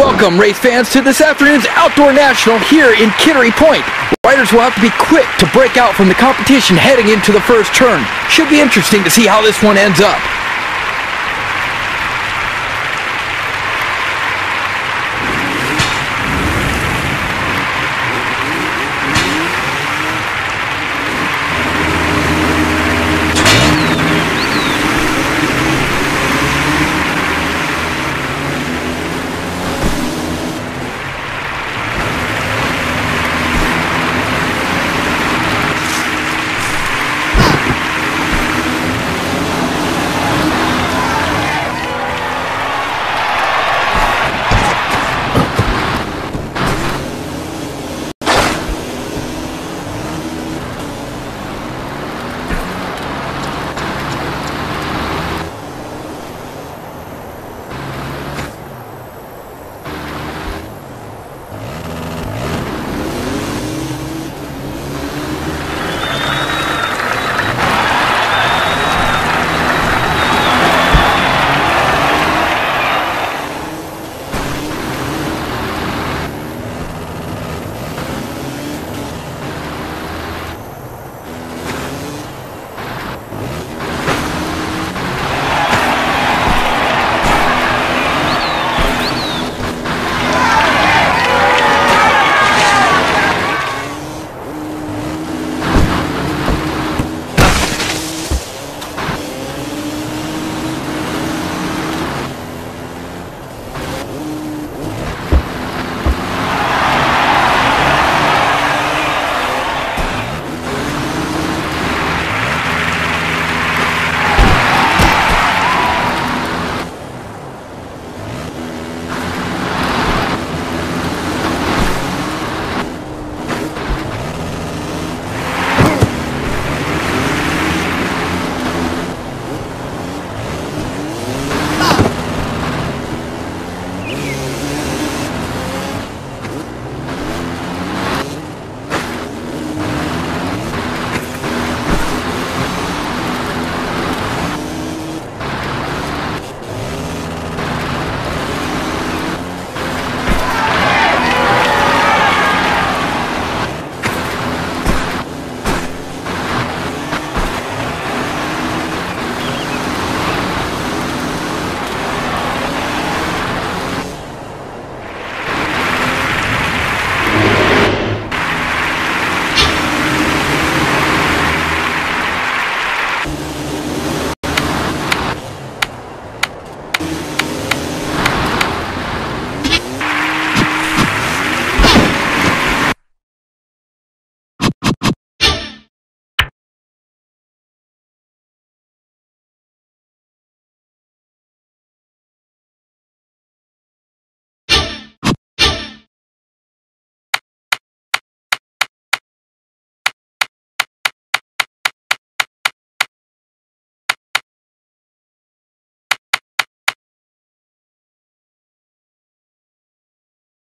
Welcome, race fans, to this afternoon's Outdoor National here in Kittery Point. Riders will have to be quick to break out from the competition heading into the first turn. Should be interesting to see how this one ends up.